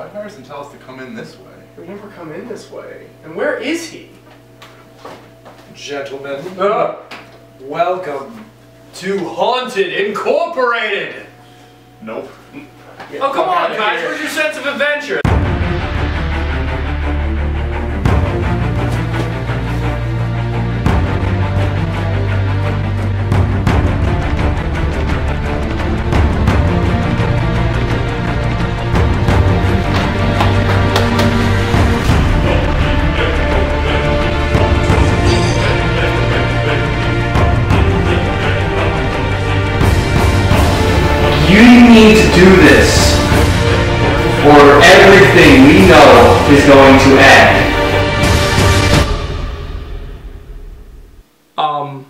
Why did Harrison tell us to come in this way? We never come in this way. And where is he? Gentlemen, Uh, welcome to Haunted Incorporated. Nope. Oh, come on, guys. Where's your sense of adventure? You need to do this or everything we know is going to end. Um...